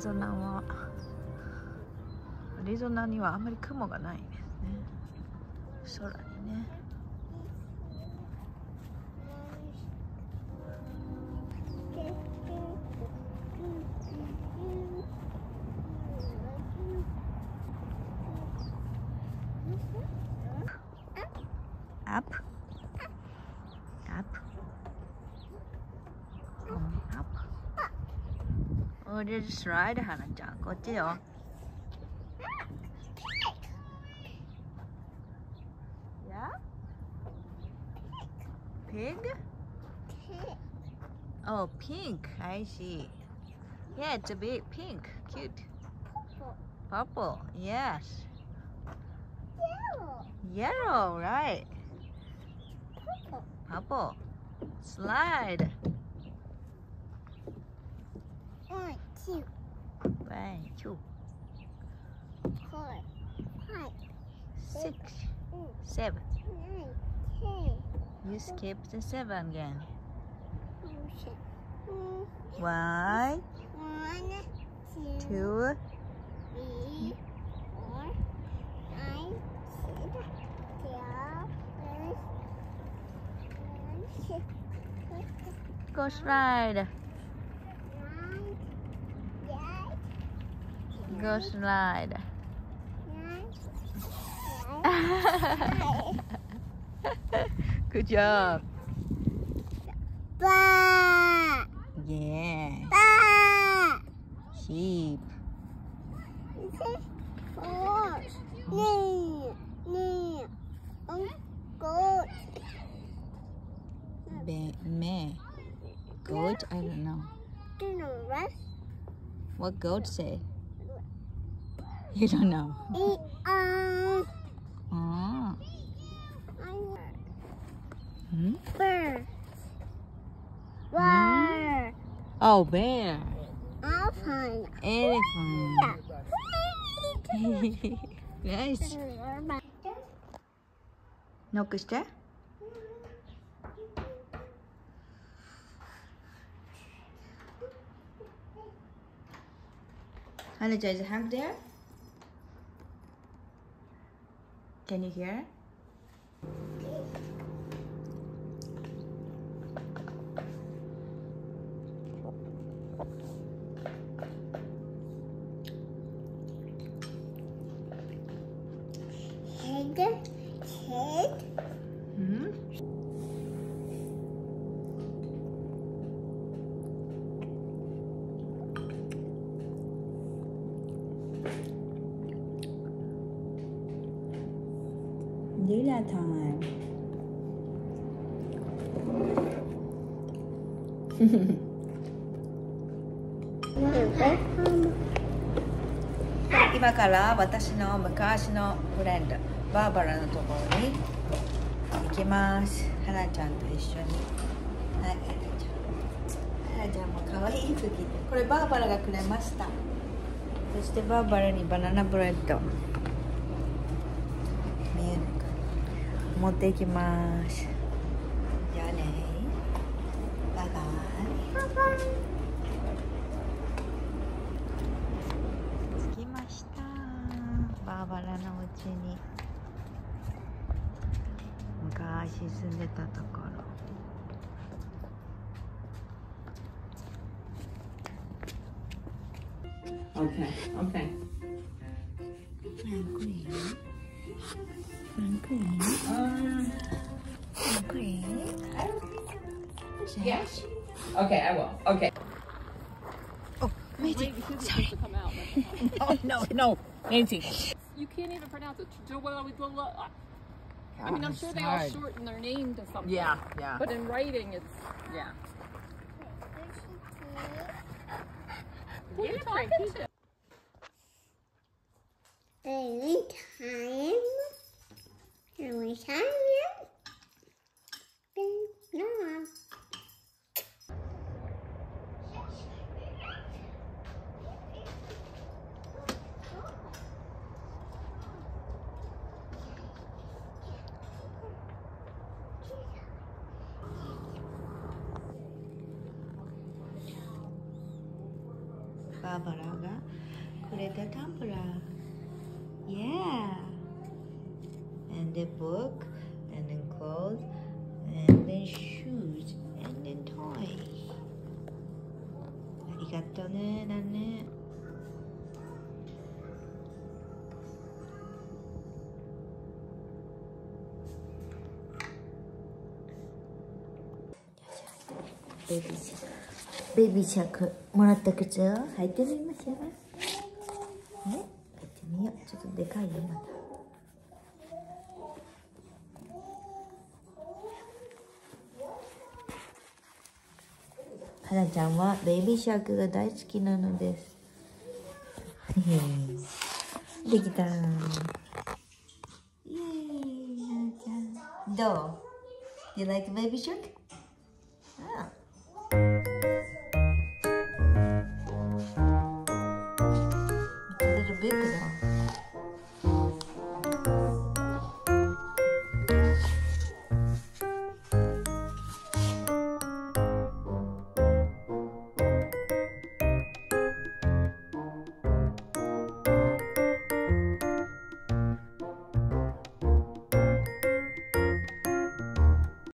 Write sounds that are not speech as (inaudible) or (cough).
ゾナは。アリゾナにはあんまり雲がないですね。空にね。up up 오늘 Yeah? Pig? Oh, pink. I see. Yeah, it's a big pink. Cute. Purple. Purple. Yes. Yellow. Yellow, right? Purple. Purple. Slide. Orange two, One, two, four, five, six, mm, seven. nine, ten, You skipped the seven again. One, one, two, two, three, four, five, six, seven, eight, nine, go slide. Go slide. (laughs) Good job. Ba, Yeah. ba. Sheep. Four, knee, knee, goat, Be- me. Goat? I don't know. do you know what? What goat say? You don't know. It, um, oh. Hmm? Bear. Bear. Oh, bear. Elephant. Elephant. nice. No kiste? Hannah, there's a hug there. Can you hear? Head, ディナータイム今から私の昔のフレンドバーバラのところに行きます。花ちゃんと一緒に。はい花ちゃん。花ちゃんも可愛い服着てこれバーバラがくれました。そしてバーバラにバナナブレッド見えるかな持っていきます。じゃあね。バイバイ。着きました。バーバラのお家に。昔住んでたところ。Okay, okay. フランクリン One green. Um, green. I. Yeah. Okay, I will. Okay. Oh, Nancy. Sorry. (laughs) Oh, no, no, no, Nancy. You can't even pronounce it. I mean, I'm sure they all shorten their name to something. Yeah, yeah. But in writing, it's yeah. What are you talking to? Anytime. Baraga, Kureta Tampura. Yeah. And the book, and then clothes, and then shoes, and then toys. Arigato ne, Baby. Babysitter. ベビーシャークもらった靴を履いてみましょう。ね履いてみよう。ちょっとでかいよまだはなちゃんはベイビーシャークが大好きなのです。(laughs) できたイエーイはなちゃん。どう？You like baby shark?